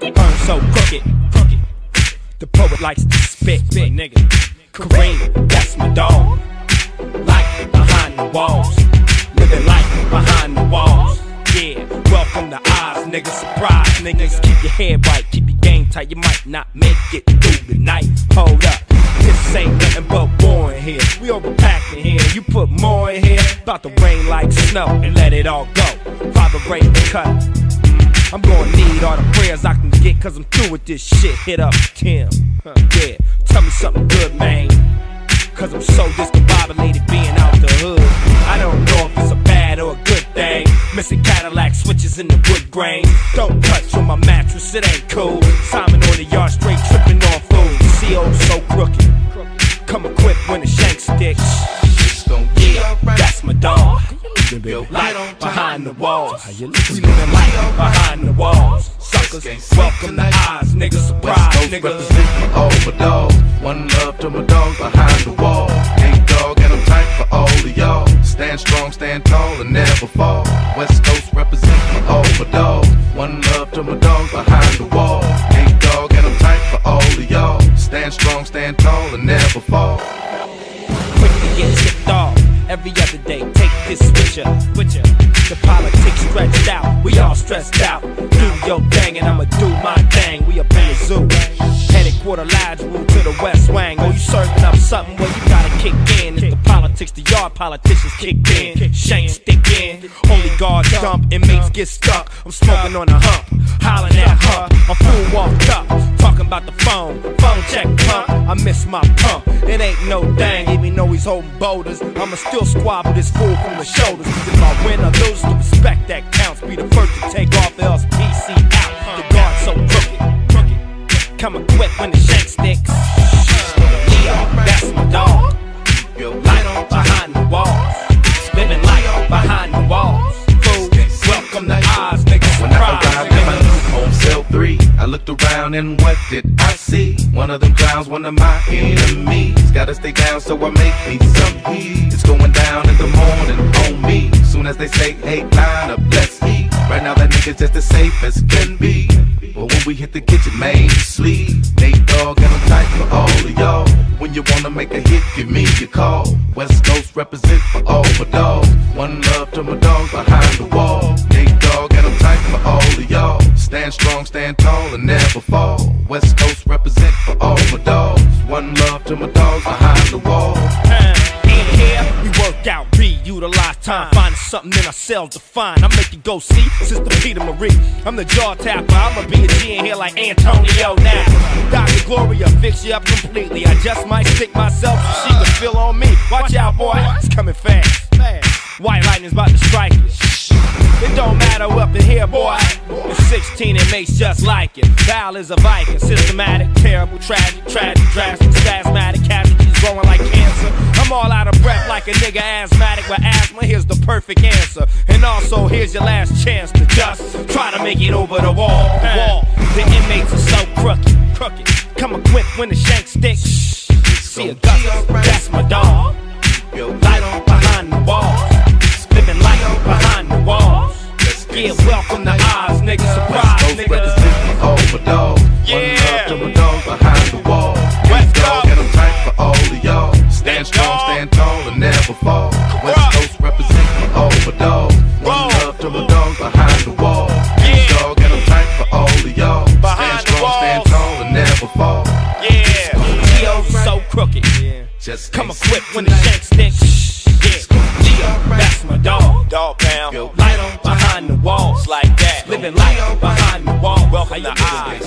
Burn so crooked, crooked. The poet likes to spit, spit, nigga. Kareem, that's my dog. Life behind the walls, living life behind the walls. Yeah, welcome to Oz, nigga. Surprise, niggas. Keep your head right, keep your game tight. You might not make it through the night. Hold up, this ain't nothing but war in here. We overpacked in here. You put more in here, about to rain like snow and let it all go. Father the cut. I'm gonna need all the prayers I can get, cause I'm through with this shit. Hit up Tim. Yeah, tell me something good, man. Cause I'm so discombobulated being out the hood. I don't know if it's a bad or a good thing. Missing Cadillac switches in the wood grain. Don't touch on my mattress, it ain't cool. Simon on the yard straight behind the walls. We living life behind the walls. Suckers, welcome to Oz, nigga. Surprise, West Coast nigga. represent for all my dogs. One love to my dogs behind the wall. Nate Dogg and I'm tight for all of y'all. Stand strong, stand tall, and never fall. West Coast represent for all my dogs. One love to my dogs behind the wall. Nate Dogg and I'm tight for all of y'all. Stand strong, stand tall, and never fall. quick to get tipped off. Every other day, take this switcher, switcher. Stressed out. Do your thing and I'ma do my thing. We up in the zoo. Headquarter lodge rule to the west wing. Oh, you serving up something? Well, you gotta kick in. It's the politics, the yard politicians kick in. Shank stick in. Only guard dump, inmates get stuck. I'm smoking on a hump, hollering at her. A fool walked up, talking about the phone. Phone check pump, I miss my he's holding boulders. I'ma still squabble this fool from the shoulders. If I win or lose, the respect that counts. Be the first to take off, else PC out. The guard so crooked. Come equipped when the shank sticks. Leo, that's my dog. Light on behind the walls. Living life behind the walls. Around and what did I see? One of them clowns, one of my enemies. Gotta stay down so I make me some heat. It's going down in the morning on me. Soon as they say, hey, line up, let's eat. Right now that nigga's just as safe as can be. But when we hit the kitchen, man, sleep. Nate Dogg and I'm tight for all of y'all. When you wanna make a hit, give me a call. West Coast represent for all my dogs. One love to my dogs behind the wall. Nate Dogg and I'm tight for all of y'all. Strong, stand tall, and never fall. West Coast represent for all my dogs. One love to my dogs behind the wall. In here, we work out, reutilize time, finding something in ourselves to find. I make you go see Sister Peter Marie. I'm the jaw tapper, I'ma be a G in here like Antonio now. Dr. Gloria fix you up completely. I just might stick myself so she can feel on me. Watch out, boy, it's coming fast. White lightning's about to strike you. It don't matter up in here, boy. It's 16 inmates just like it. Val is a Viking, systematic, terrible, tragic, tragic, drastic, spasmatic, casualties growing like cancer. I'm all out of breath like a nigga asthmatic with asthma. Here's the perfect answer. And also, here's your last chance to just try to make it over the wall. The wall. The inmates are so crooked, crooked. Come equipped when the shank sticks. See a gus, that's my dog. Light on behind the walls. Living life behind the walls. Yeah, welcome to Oz, nigga. West Surprise, Coast nigga. represent for all my dogs. Yeah. One love to my dogs behind the wall. West Coast. and I'm tight for all of y'all. Stand Nate strong, stand tall, and never fall. West Coast represent for all my dogs. One love to my dogs behind the wall. Yeah. Nate Dogg and I'm tight for all of y'all. Stand strong, stand tall, and never fall. Yeah, Geo so crooked. Just Come equipped when the tonight. shank sticks. Yeah, Geo, that's my dog. Dog pound. Light on behind the walls like that. Living life behind the walls. Welcome to you doing? Oz. Sight